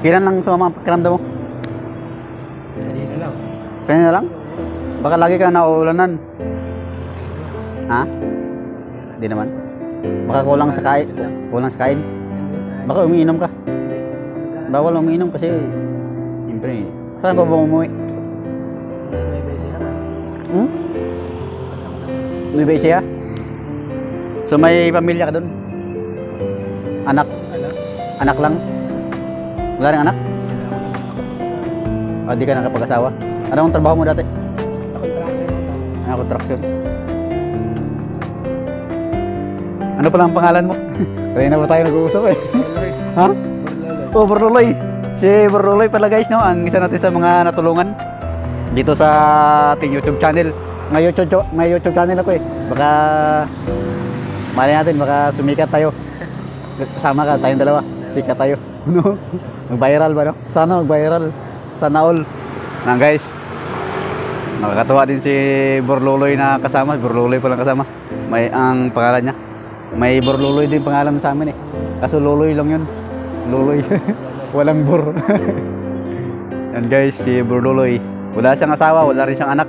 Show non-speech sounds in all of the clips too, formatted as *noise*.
Kailan lang sumama ang pakiramdam mo? Kanina lang. Kanina lang? Baka lagi ka nauulanan. Ha? Hindi naman. Baka kulang sa kain. Kulang sa kain. Baka umiinom ka. Bawal umiinom kasi siyempre, saan ka ba umuwi? Hmm? Nueva Ecija? So may pamilya ka doon? Anak? Anak lang? Wala rin anak? O di ka nakapag-asawa? Ano ang trabaho mo dati? Sa contraction. Ah, construction. Ano pala ang pangalan mo? *laughs* Kanina pa tayo nag-uusap eh. Ha? Oh, Berluloy. Si Berluloy pala guys, no? Ang isa natin sa mga natulungan dito sa ating YouTube channel. May YouTube, may YouTube channel ako eh. Baka mali natin, baka sumikat tayo. Kasama ka, tayong dalawa. Sikat tayo. No? Mag-viral ba, no? Sana mag-viral. Sana all. Na guys, nakakatuwa din si Borluloy na kasama. Borluloy pala kasama. May ang pangalan niya. May Borluloy din pangalan sa amin eh. Kaso Luloy lang yun. Luloy. *laughs* Walang bor. *laughs* Yan guys, si Borluloy. Wala siyang asawa, wala rin siyang anak.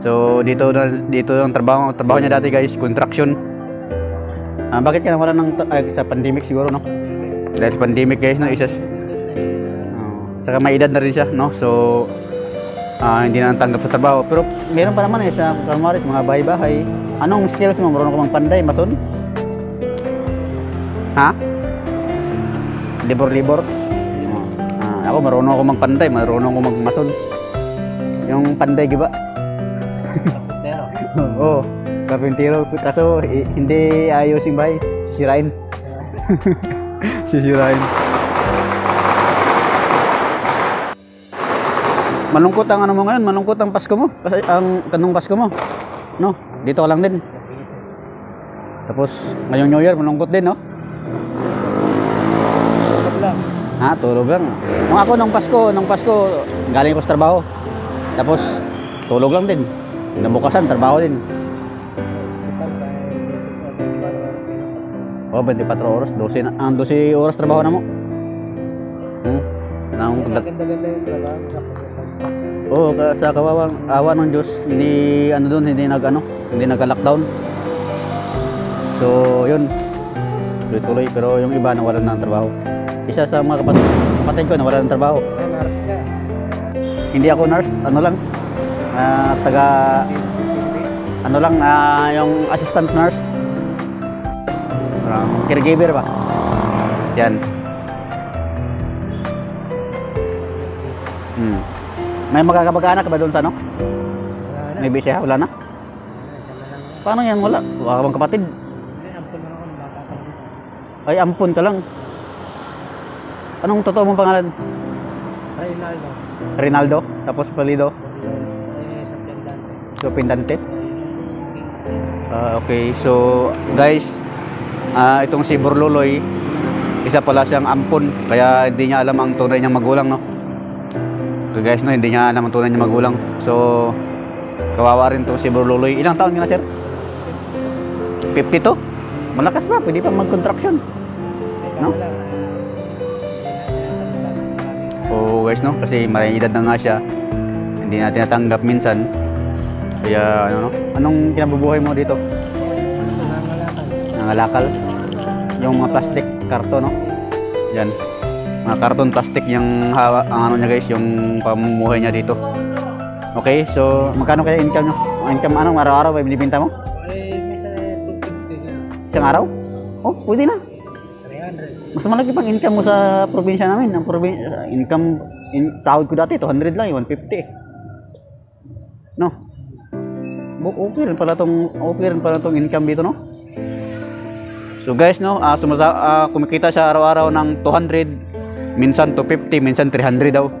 So dito na dito ang trabaho, trabaho niya dati guys, construction. Ah, bakit ka nawala ng ay, sa pandemic siguro no? Dahil pandemic guys no, isa Oh, saka may edad na rin siya, no? So, ah, hindi na natanggap sa trabaho. Pero meron pa naman eh sa Calmaris, mga bahay-bahay. Anong skills mo? Marunong ka mang panday, mason? Ha? Libor-libor? Oh. Ah, ako marunong ako mang panday, marunong ako mag mason. Yung panday, di ba? Pero. Oo, karpintero. Kaso eh, hindi ayos yung bahay. Sisirain. *laughs* Sisirain. Malungkot ang ano mo ngayon, malungkot ang Pasko mo. Ang kanong Pasko mo. No, dito lang din. Tapos ngayong New Year, malungkot din, no? Ha, tulog lang. Nung ako nung Pasko, nung Pasko, galing ako sa trabaho. Tapos tulog lang din. Nabukasan, trabaho din. Oh, 24 oras, 12 na, ah, 12 oras trabaho na mo. Hmm. Nang Ganda-ganda yung trabaho. Oo, ka, sa kawawang awa ng Diyos, hindi ano doon, hindi nag ano, hindi nagka-lockdown. So, yun. Tuloy-tuloy, pero yung iba nawalan ng trabaho. Isa sa mga kapatid, kapatid ko nawalan ng trabaho. Nurse ka. Hindi ako nurse, ano lang, ah, taga, ano lang, ah, yung assistant nurse. Parang caregiver ba? Yan. Hmm. May magkakabag-anak ka ba doon sa ano? May bisya? Wala na? Paano yan? Wala. Wala ka bang kapatid? Ay. Bata ka. Lang. Anong totoo mong pangalan? Reynaldo. Rinaldo? Tapos Palido? Eh. So, Pindante? Ah, okay. So, guys, ah, itong si Burluloy, isa pala siyang ampun. Kaya hindi niya alam ang tunay niyang magulang, no? So, guys, no, hindi niya alam ang tunay niyang magulang. So, kawawa rin to si Burluloy. Ilang taon ka na, sir? 52? Malakas pa. Pwede pa mag-contraction. No? Oo guys no, kasi may edad na nga siya. Hindi natin natanggap minsan. Kaya ano no, anong kinabubuhay mo dito? Nangalakal. Yung mga plastic karton no. Yan. Mga karton plastic yung hawa, ang ano niya guys, yung pamumuhay niya dito. Okay, so magkano kaya income nyo? Ang income anong araw-araw ba binibenta mo? Ay, eh, 250 na. Isang araw? Oh, pwede na. 300. Mas malaki pang income mo sa probinsya namin. Ang probin income, in, sahod ko dati, 200 lang, eh, 150. No? Bu- Okay rin pala tong, okay rin pala tong income dito, no? So guys, no, ah sumasa, ah, kumikita siya araw-araw ng 200, minsan 250, minsan 300 daw.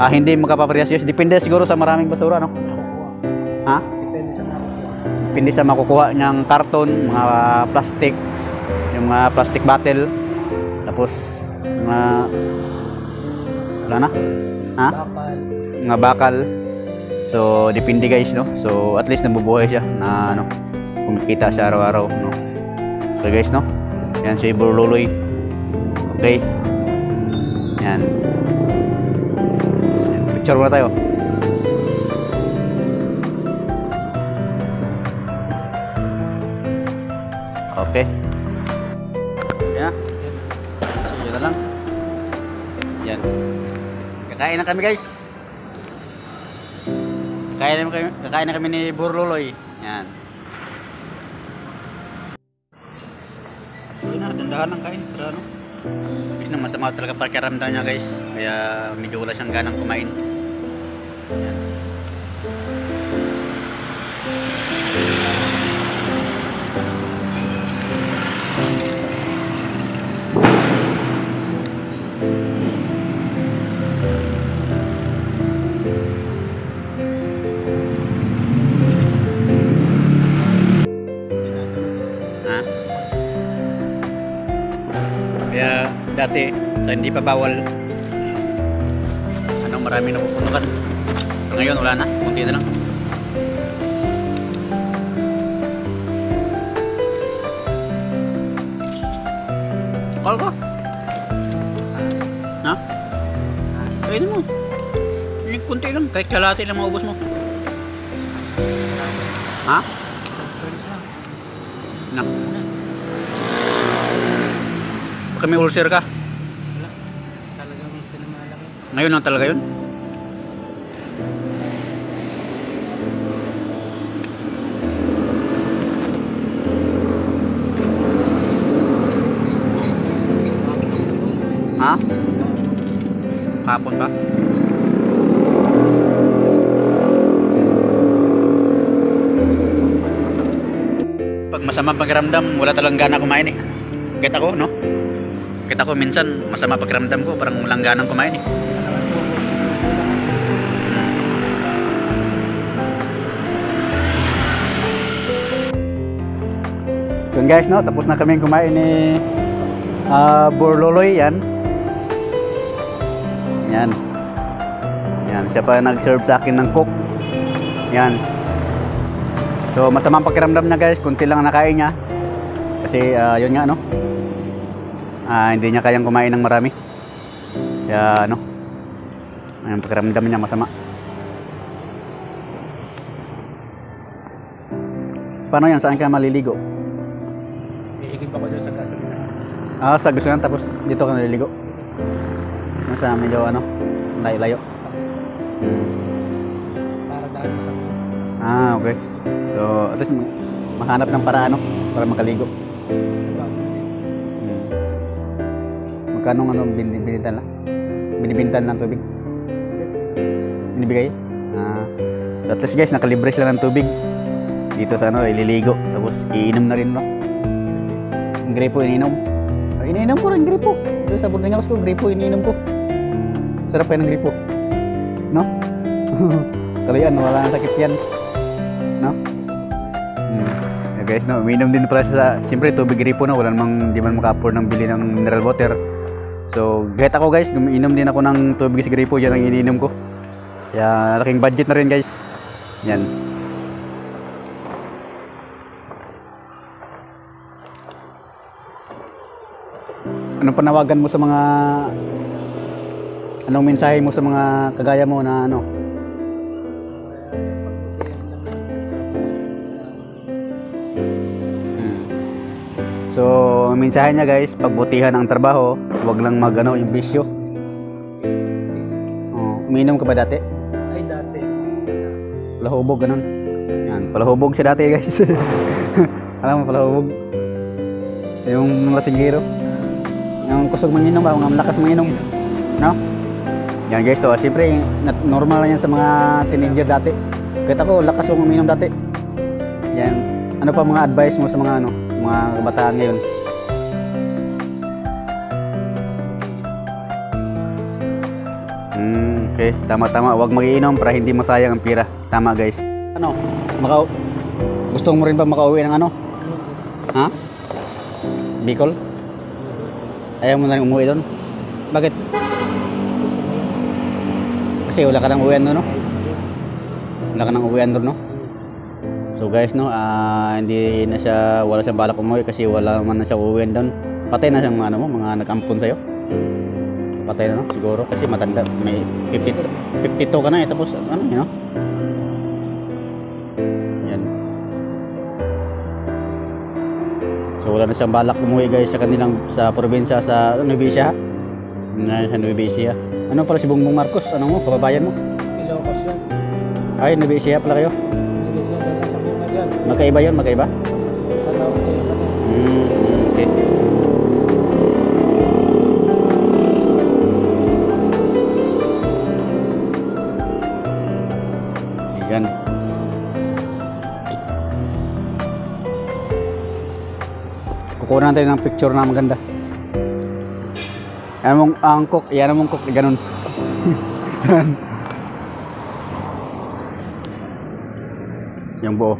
Ah, hindi makapaparehas yun. Depende siguro sa maraming basura, no? Ha? Depende sa mga Depende sa makukuha niyang karton, mga plastic, yung mga plastic bottle, tapos mga wala na, ha? bakal. Mga bakal. So, depende guys, no? So, at least nabubuhay siya na ano, kumikita siya araw-araw, no? So guys, no? Yan si Burluloy. Okay. Yan. Picture muna tayo. Okay. Yan. Yan na lang. Yan. Kakain na kami guys. Kakain na kami, kakain na kami ni Burloloy. Na, lang kain. Para ano? Kasi nang masama talaga pakiramdam niya guys. Kaya medyo wala siyang ganang kumain. Yan. Dati, sa hindi pa bawal, ano, marami napuputukan. Pero ngayon, wala na. Kunti na lang. Call ko. Ha? Kainin mo. Yung kunti lang. Kahit kalati lang maubos mo. Ha? Friends Baka may ulcer ka. Wala. Talagang sinamalaki. Ngayon lang talaga yun. Ha? Kapon ba? Pag masama pakiramdam, wala talagang gana kumain eh. Kita ko, no? Kita ko minsan, masama pakiramdam ko, parang walang ganang kumain eh. Subos. Yun guys, no? Tapos na kami kumain ni ah, Burloloy, yan. Yan. Yan, siya pa nag-serve sa akin ng cook. Yan. So, masamang pakiramdam na guys, kunti lang ang nakain niya. Kasi, ah, yun nga, no? Ah, hindi niya kayang kumain ng marami. Kaya, ano? Ang pakiramdam niya masama. Paano yan? Saan ka maliligo? Iigib ako dyan sa gasolina. Ah, sa gusto lang tapos dito ka naliligo. Nasa medyo ano, layo-layo. Hmm. Para dahil sa Ah, okay. So, at least ma- mahanap ng paraan no, para makaligo. Magkano ano binibintan lang? Binibintan ng tubig? Binibigay? Ah. So, least guys, nakalibre sila ng tubig. Dito sa ano, ililigo. Tapos iinom na rin no. Yung gripo ininom. Ah, ininom ko rin gripo. Doon sa house ko, gripo ininom ko. Sarap kaya ng gripo. No? *laughs* Kalian, wala nang sakit yan. No? Hmm. Yeah, guys, no, uminom din pala sa, siyempre tubig gripo no, wala namang, di man maka-afford ng bili ng mineral water. So, kahit ako guys, umiinom din ako ng tubig sa gripo, yan ang iniinom ko. Kaya, laking budget na rin guys. Yan. Anong panawagan mo sa mga Anong mensahe mo sa mga kagaya mo na ano? Hmm. So, mensahe niya guys, pagbutihan ang trabaho, wag lang magano yung bisyo. Oh, uminom ka ba dati? Ay, dati. Palahubog ganun. Yan, palahubog siya dati guys. *laughs* Alam mo palahubog? Yung lasinggero. Yung kusog manginom ba, mga malakas manginom. No? Yan guys, so siyempre normal lang yan sa mga teenager dati. Kahit ako, lakas yung uminom dati. Yan. Ano pa mga advice mo sa mga ano, mga kabataan ngayon? Okay. Tama, tama. Huwag magiinom para hindi masayang ang pira. Tama, guys. Ano? Maka Gusto mo rin ba makauwi ng ano? Ha? Bicol? Ayaw mo na rin umuwi doon? Bakit? Kasi wala ka nang uwian doon, no? Wala ka nang uwian doon, no? So guys, no, ah, hindi na siya, wala siyang balak umuwi kasi wala man na siya uwian doon. Patay na siyang ano mga nag-ampon sa'yo. Patay na no? siguro kasi matanda may 52, 52 ka na eh tapos ano you know yan so wala na siyang balak umuwi guys sa kanilang sa probinsya sa Ecija na sa Nueva Ecija ano pala si Bongbong Marcos ano mo kababayan mo Ilocos yun. ay Nueva Ecija pala kayo dyan. magkaiba yun magkaiba Sa kayo. mm, mm, Kukuha natin ng picture na maganda. Yan mong ang cook, yan mong cook, ganun. *laughs* Yung buo.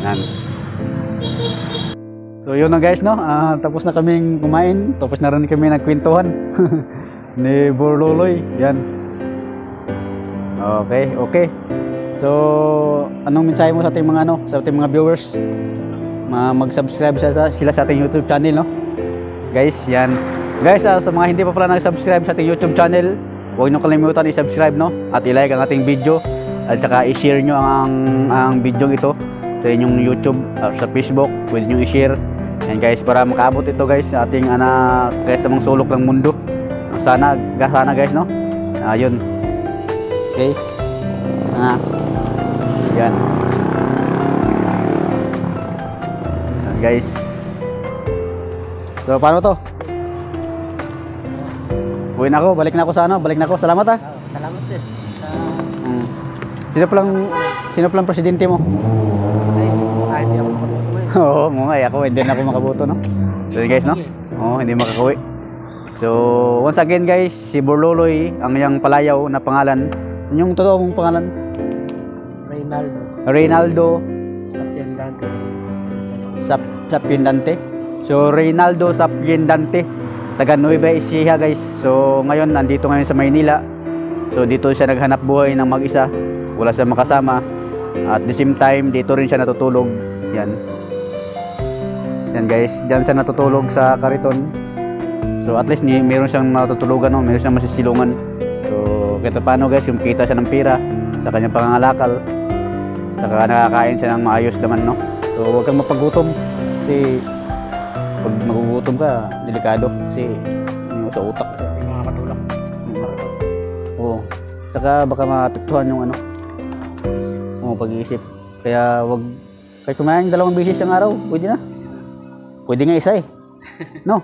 Yan. So yun na guys no, Ah, tapos na kaming kumain, tapos na rin kami nagkwentuhan *laughs* ni Burloloy. Yan. Okay, okay. So, anong mensahe mo sa ating mga ano, sa ating mga viewers? Ma mag-subscribe sila, sa ating YouTube channel, no? Guys, yan. Guys, ah, sa mga hindi pa pala nag-subscribe sa ating YouTube channel, huwag niyo kalimutan i-subscribe, no? At i-like ang ating video at saka i-share nyo ang ang video ito sa inyong YouTube or sa Facebook, pwede nyo i-share. Yan guys, para makaabot ito guys sa ating anak kahit sa mga sulok ng mundo. Sana, sana guys, no? Ayun. Okay. Ah. Yan. Yan, guys. So, paano to? Uwi na ako, balik na ako sa ano, balik na ako. Salamat ah. Salamat din. Sa... Mm. Sino palang sino palang presidente mo? Ay, kahit di ako makabuto mo eh. *laughs* Oo, mo nga, eh, ako hindi na ako makabuto, no? So guys, no? Oo, hindi makakawi. So, once again guys, si Borloloy, ang iyang palayaw na pangalan. Yung totoo mong pangalan? Reynaldo. Reynaldo Sapiendante. Sap Sapiendante. So, Reynaldo Sapiendante. Taga Nueva Ecija guys. So, ngayon, nandito ngayon sa Maynila. So, dito siya naghanap buhay ng mag-isa. Wala siya makasama. At the same time, dito rin siya natutulog. Yan. Yan guys, diyan siya natutulog sa kariton. So at least meron siyang matutulugan, no? meron siyang masisilungan. So kahit paano guys, yung kita siya ng pira sa kanyang pangangalakal. Saka nakakain siya ng maayos naman, no? So huwag kang mapagutom. Kasi pag magugutom ka, delikado. Kasi yung sa utak. Yung mga katulak. Oo. Saka baka maapektuhan yung ano. Oo, pag-iisip. Kaya wag kahit kumain dalawang beses ang araw, pwede na. Pwede nga isa eh. *laughs* No?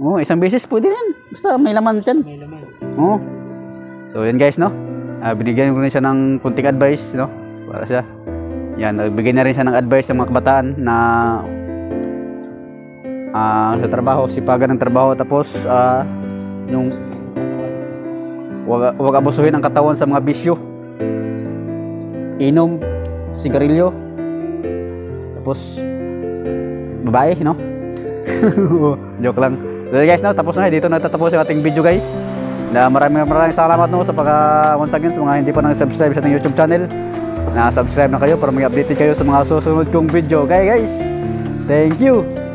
Oo, isang beses pwede yan. Basta may laman dyan. May laman. Oo. So yun guys, no? Ah, binigyan ko rin siya ng kunting advice, no? Para siya. Yan, nagbigay na rin siya ng advice sa mga kabataan na ah sa trabaho, sipagan ng trabaho tapos ah yung wag, wag abusuhin ang katawan sa mga bisyo. Inom, sigarilyo, tapos babae, no? *laughs* Joke lang. So guys, no, tapos na dito nagtatapos yung ating video guys. Na maraming maraming salamat no sa pagka once again sa mga hindi pa nag-subscribe sa ating YouTube channel. Na subscribe na kayo para may update kayo sa mga susunod kong video. Okay guys, thank you.